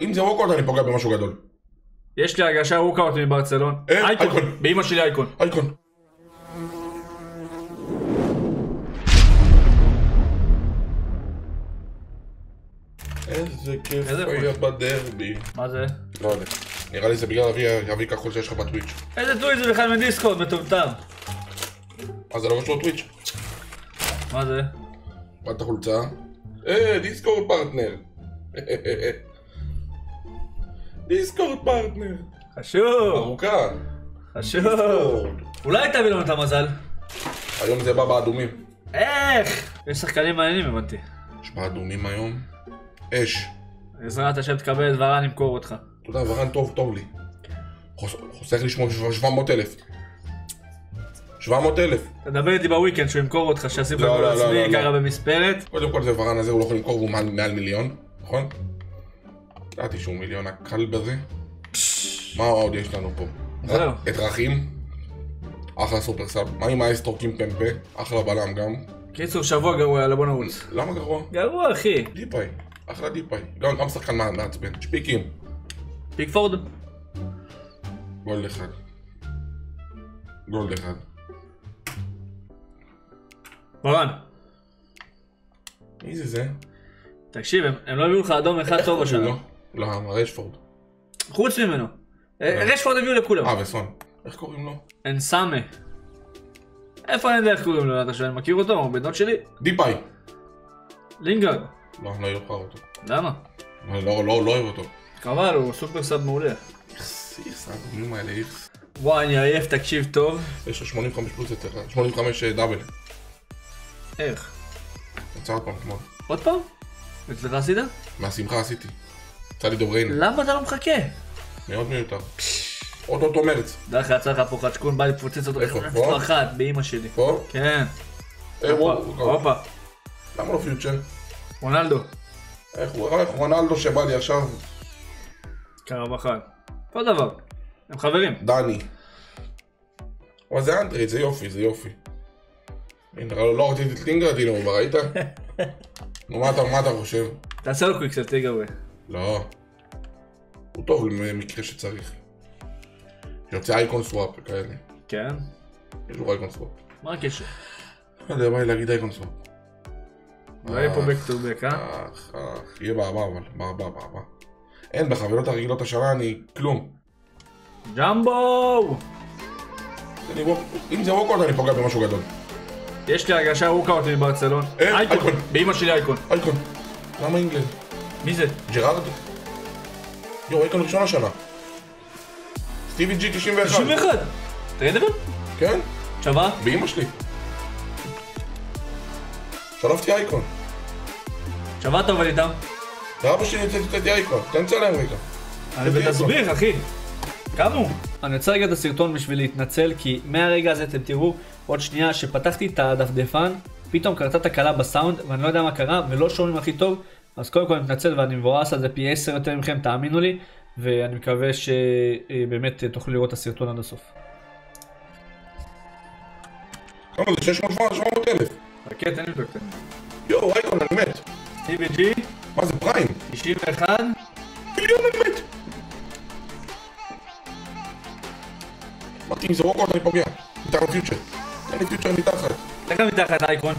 אם זה ווקאוט אני פוגע במשהו גדול. יש לי הרגשה ווקאוט מברצלון. אה, אייקון. באמא שלי אייקון. אייקון. איזה כיף היה בדרבי. מה זה? לא יודע. נראה לי זה בגלל אבי כחול שיש לך בטוויץ'. איזה טוויץ' זה בכלל מדיסקורד מטומטם. אז זה לא קשור לטוויץ'. מה זה? מה את החולצה? אה, דיסקורד פרטנר. דיסקורד פרטנר. חשוב. ארוכה. חשוב. דיסקורד. אולי תביא לנו את המזל. היום זה בא באדומים. איך? יש שחקנים מעניינים הבנתי. יש באדומים היום. אש. בעזרת השם תקבל את ורן נמכור אותך. אתה יודע, ורן טוב, טוב לי. חוס- חוסך לי שמונה- 700 אלף. 700 אלף. תדבר איתי בוויקנד שהוא ימכור אותך, שישים לך לא, לא, לא, עצמי, לא, ככה לא. במספרת. קודם כל זה ורן הזה, הוא לא יכול למכור, והוא מעל, מעל מיליון, נכון? ידעתי שהוא מיליון הקל בזה. מה עוד יש לנו פה? זהו. את רכים. אחלה סופרסל. מה עם האסטור קימפמפה? אחלה בלם גם. קיצור, שבוע גרוע, יאללה בוא נרוץ. למה גרוע? גרוע אחי. דיפאי. אחלה דיפאי. גם, גם שחקן מע- מעצבן. שפיקים. פיקפורד. גולד אחד. גולד אחד. ורן. מי זה זה? תקשיב, הם- הם לא הביאו לך אדום אחד טוב השנה. לא. לא, רשפורד. חוץ ממנו. אה, רשפורד הביאו לכולם. אה, וסון. איך קוראים לו? אנסאמה. איפה אני יודע איך קוראים לו? אתה שואל, מכיר אותו? הוא דוד שלי? דיפאי. לינגרד. לא, לא אוהב אותו. למה? לא, לא, לא, לא אוהב אותו. קבל, הוא סופר סאב מעולה. איכס, איכס, הדומים האלה, איכס. וואי, אני עייף, תקשיב טוב. יש לו 85 פלוס אצלך, 85 דאבל. איך? יצא עוד פעם אתמול. עוד פעם? אצלך עשית? מהשמחה עשיתי. יצא לי דובריינה. למה אתה לא מחכה? מאוד מיותר. אוטוטו מרץ. דע לך, יצא לך פה חדשקון, בא לפוצץ אותו. איפה, פה? אחת, באמא שלי. פה? כן. אה, הופה. למה לא פיוטשר? רונלדו. איך רונלדו שבא לי עכשיו? קרבחל. אותו דבר. הם חברים. דני. אבל זה אנדרי, זה יופי, זה יופי. הנה, לא לא רציתי את לינגרד, הנה הוא ראית? נו, מה אתה- חושב? תעשה לו קוויקסל, תהיה גרוע. לא. הוא טוב למקרה שצריך. יוצא אייקון סוואפ וכאלה. כן? יש לו icon swap. מה הקשר? לא יודע, בא לי להגיד icon swap. לא יהיה פה back to back, אה? אך, אך, יהיה בעבר אבל, בעבר, בעבר. אין, בחבילות הרגילות השנה אני כלום. jumbo! אם זה walkout אני פוגע במשהו גדול. יש לי הרגשה walkout מברצלון. אה, icon. icon. באמא שלי icon. icon. למה England? מי זה? ג'רארד? יואו, אייקון ראשון השנה. סטיבי ג'י 91. 91. תגיד דבר? כן, שווה? באמא שלי. שלפתי אייקון. שווה אתה עובד איתם? לאבא שלי יצאתי אייקון. תן צלם רגע. אני בתסביר, אחי. כמה הוא? אני רוצה רגע את הסרטון בשביל להתנצל, כי מהרגע הזה אתם תראו עוד שנייה שפתחתי את הדפדפן, פתאום קרתה תקלה בסאונד, ואני לא יודע מה קרה, ולא שומעים הכי טוב, אז קודם כל אני מתנצל ואני מבואס על זה פי 10 יותר מכם, תאמינו לי, ואני מקווה שבאמת תוכלו לראות את הסרטון עד הסוף. כמה זה? 600 700 אלף. חכה, תן לי לבדוק. יואו, אייקון, אני מת. TVG, מה זה פריים? 91, מיליון אני מת. אמרתי, אם זה ווקאוט אני פוגע. מתחת פיוטר. תן לי פיוטר מתחת. לך מתחת אייקון.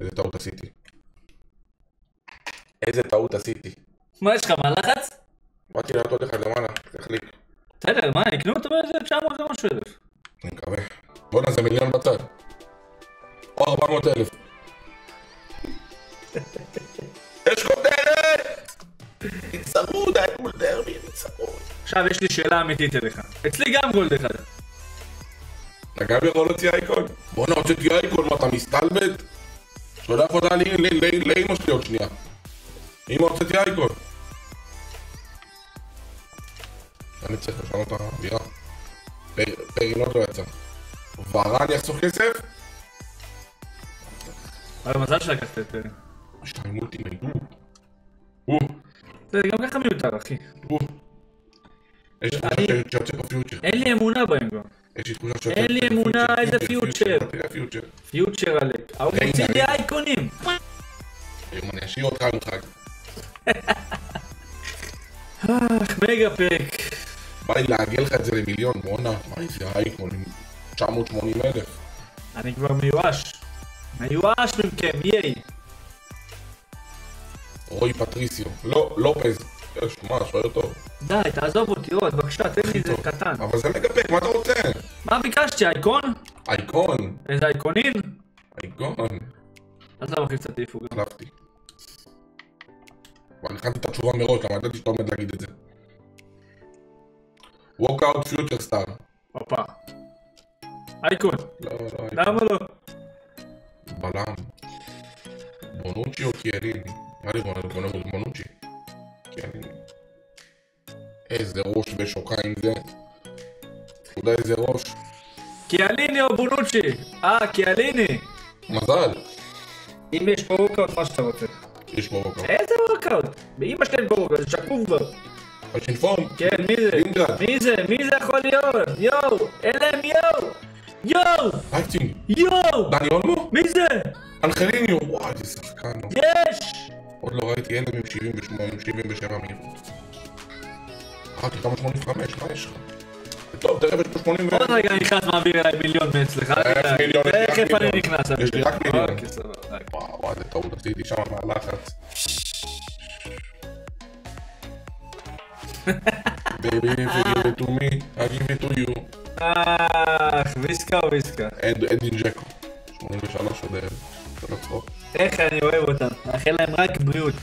איזה טעות עשיתי. איזה טעות עשיתי. מה יש לך, מה לחץ? באתי לעשות אחד למעלה, תחליק. בסדר, מה, יקנו אותו באיזה 900 ומשהו אלף. אני מקווה. בואנה זה מיליון בצד. או 400 אלף. יש כותרת! אני צרוד, היה מול דרבי, אני צרוד. עכשיו יש לי שאלה אמיתית אליך. אצלי גם גולד אחד. אתה גם יכול להוציא אייקון? בואנה הוצאתי אייקון, מה אתה מסתלבט? שולח אותה לי- לי- לי- לאמא שלי עוד שנייה. אמא הוצאתי אייקון. אני צריך לשנות את האווירה. פר- פרינות לא יצא. ורן יחסוך כסף? אבל מזל שלקחת את. שתיים אולטימייט, הוא. הוא. זה גם ככה מיותר, אחי. הוא. יש לי תחושה שיוצא פה פיוטר. אין לי אמונה בהם כבר. יש לי תחושה שיוצא אין לי אמונה, איזה פיוטר. פיוטר. עלק. ההוא מוציא לי. אייקונים. היום אני אשאיר אותך עם חג. אך, מגה פק. בא לי לעגל לך את זה למיליון, בואנה, מה זה אייקון עם 980 אלף? אני כבר מיואש. מיואש מכם, ייי. רוי פטריסיו. לא, לופז. יש, מה, שוער טוב. די, תעזוב אותי עוד, בבקשה, תן לי את זה טוב. קטן. אבל זה מגפק, מה אתה רוצה? מה ביקשתי, אייקון? אייקון. איזה אייקונין? אייקון. עזוב אחי, קצת העיפו גם. הלכתי. כבר הכנתי את התשובה מראש, למה ידעתי שאתה עומד להגיד את זה. Walkout Future Star. הופה. אייקון. לא, לא, למה לא? בלם. בונוצ'י או קיאליני? נראה לי בונ- בונ- בונוצ'י. קיאליני. איזה ראש ושוקיים זה. יודע איזה ראש? קיאליני או בונוצ'י? אה, קיאליני. מזל. אם יש פה walkout, מה שאתה רוצה. יש פה walkout. איזה walkout? באמא שלהם פה walkout, זה שקוף כבר. ש inform. כן, מי זה? מי זה? מי זה יכול להיות? יואו! אין להם יואו! יואו! אייטינג. יואו! דני אולמו? מי זה? אנחליניו. וואי, איזה שחקן. יש! עוד לא ראיתי ילד עם 78, עם 77 מהירות. אה, אתה כמה 85, מה יש לך? טוב, תכף יש פה 80 ו... עוד רגע נכנס מעביר אליי מיליון מאצלך. רק תכף אני. נכנס. יש לי רק מיליון. אוקיי. וואו, וואו, איזה טעות עשיתי שם מהלחץ. Baby, if you give it to me, I give it to you. אה, ויסקה או ויסקה? אד- אדין ג'קו. 83 עוד לא צחוק. איך אני אוהב אותם. מאחל להם רק בריאות.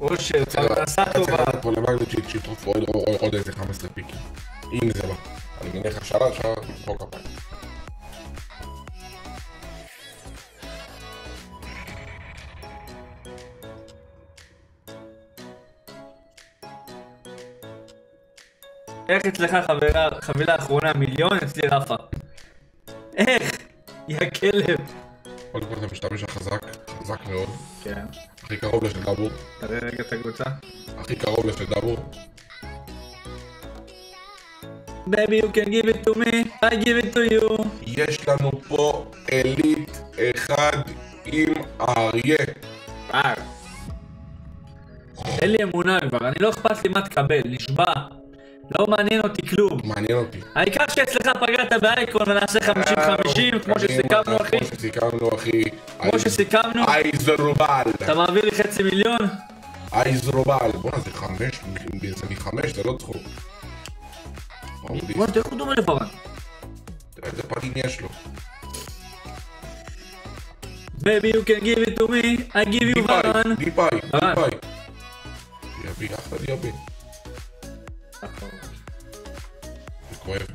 אושר, פרנסה טובה. צריך פה למגנצ'יט שיטרוף עוד- איזה 15 פיקים. אם זה בא. אני מניח שעה, שעה, פה כפיים. איך אצלך חבילה אחרונה מיליון, אצלי רפה. איך? יא כלב. קודם כל אתה משתמש החזק, חזק מאוד. כן. הכי קרוב לשל דבור. תראה רגע את הקבוצה. הכי קרוב לשל דבור. Baby you can give it to me, I give it to you. יש לנו פה אליט אחד עם אריה. אין לי אמונה כבר, אני לא אכפת לי מה תקבל, נשבע. לא מעניין אותי כלום. מעניין אותי. העיקר שאצלך פגעת באייקון ונעשה 50-50 כמו שסיכמנו אחי. כמו שסיכמנו אחי. כמו שסיכמנו. אייזרובל. אתה מעביר לי חצי מיליון? אייזרובל. בואנה זה חמש, זה מחמש, זה לא צחוק. אודי, וואי, איך הוא דומה לפרן? תראה איזה פנים יש לו. Baby you can give it to me, I give you דיפאי, one. דיפאי, ורן. דיפאי. דיאבי, אחלה דיאבי. זה כואב.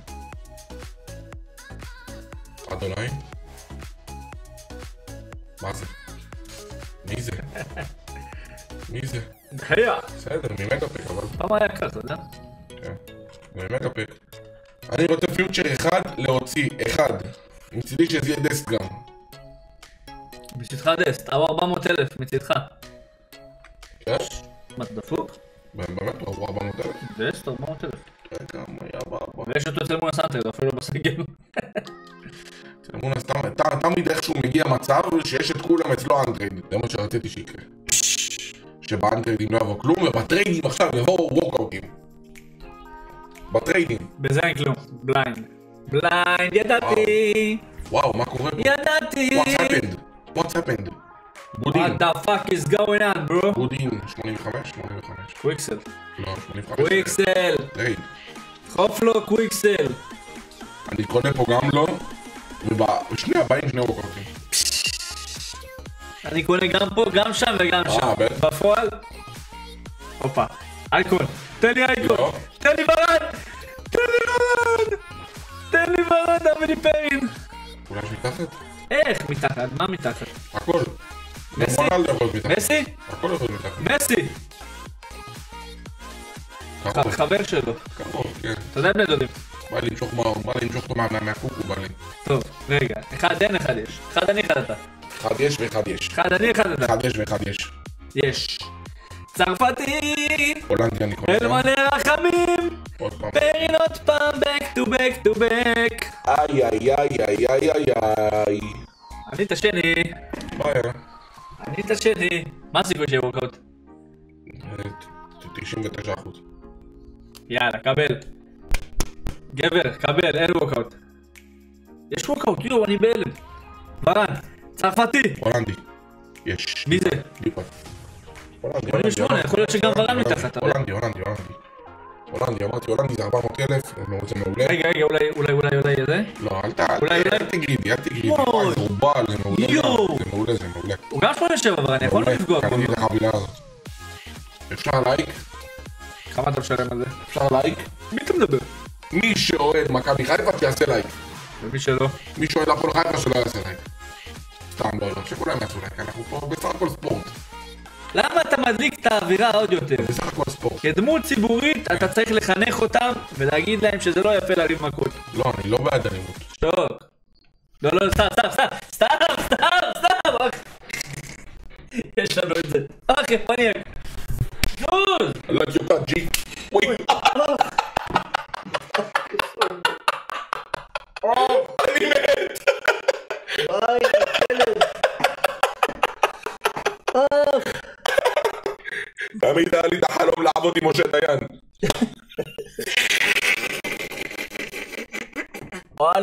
אדוני? מה זה? מי זה? מי זה? דחיה. בסדר, ממגאפק, אבל... פעם היה ככה, אתה כן, ממגאפק. אני רוצה פיוטר אחד להוציא, אחד. מצידי שזה יהיה דסט גם. מצדך דסט, או 400 אלף מצדך. יש? מה, דפוק? באמת, הוא עבור 400 אלף? דסט 400 אלף. היה בעבר. ויש אותו אצל מול הסנטר, הוא אפילו לא בסגל. תמיד איכשהו מגיע מצב שיש את כולם אצלו untrade, זה מה שרציתי שיקרה. שב untrade ים לא יבוא כלום, וב trade ים עכשיו יבואו walkout ים. ב trade ים. בזה אין כלום, בליינד. בליינד, ידעתי! וואו, מה קורה פה? ידעתי! What's happened? What's happened? בודין. What the fuck is going on, bro? בודין, 85? 85. quick sell. לא, 85. quick sell! trade. דחוף לו quick sell! אני קונה פה גם לא, ובשנייה באים שני walkout ים. אני קונה גם פה, גם שם וגם אה, שם. בפועל? הופה. אייקון. תן לי אייקון. לא. תן לי ברד! תן לי ברד! תן לי ברד, דמיני פרין! אולי יש מתחת? איך מתחת? מה מתחת? הכל. מסי? מסי? הכל יכול מתחת. מסי! חבר שלו. קרוב, כן. אתה יודע בני דודים. בא לי למשוך מה- בא לי למשוך אותו מה- מה- מהקוקו, בא לי. טוב, רגע. אחד אין, אחד יש. אחד אני, אחד אתה. אחד יש ואחד יש. אחד אני, אחד אתה. אחד יש ואחד יש. יש. צרפתי! הולנדי אני קורא אל מלא רחמים! עוד פעם. פרין עוד פעם, back to back to back! איי איי איי איי איי איי איי. אני את השני. בעיה. אני את השני. מה הסיכוי שיהיה וורקאוט? 99 אחוז. יאללה, קבל. גבר, קבל, אין ווקאוט. יש ווקאוט, יואו, אני בהלם. ורן, צרפתי. הולנדי. יש. מי זה? ליפת. הולנדי, 88, הולנדי, יכול להיות שגם ורן מתחת, אבל- הולנדי, הולנדי, הולנדי. הולנדי, אמרתי הולנדי זה 400 אלף, זה מעולה. רגע, רגע, אולי, אולי, אולי, אולי, זה? לא, אל ת- אל אולי- ת- אל תגרידי, אל תגרידי. וואי. זה רובל, זה מעולה. זה מעולה, זה מעולה. הוא גם 87 ורן, יכול מעולה. לפגוע. קניתי את החבילה הזאת. אפשר לייק? כמה אתה משלם על זה? אפשר לייק? מי אתה מדבר? מי שאוהד מכבי חיפה שיעשה לייק. ומי שלא? מי שאוהד הפועל חיפה שלא יעשה לייק. סתם, לא, לא, שכולם יעשו לייק, אנחנו פה בסך הכל ספורט. למה אתה מדליק את האווירה עוד יותר? בסך הכל ספורט. כדמות ציבורית אתה צריך לחנך אותם ולהגיד להם שזה לא יפה להרים מכות. לא, אני לא בעד אלימות. שוק. לא, לא, סתם, סתם, סתם, סתם, סתם, סתם, אח. יש לנו את זה. יא מניאק. זוז! לא יודעת שאתה ג'י. וואי. אני מת. תמיד היה לי את החלום לעבוד עם משה דיין.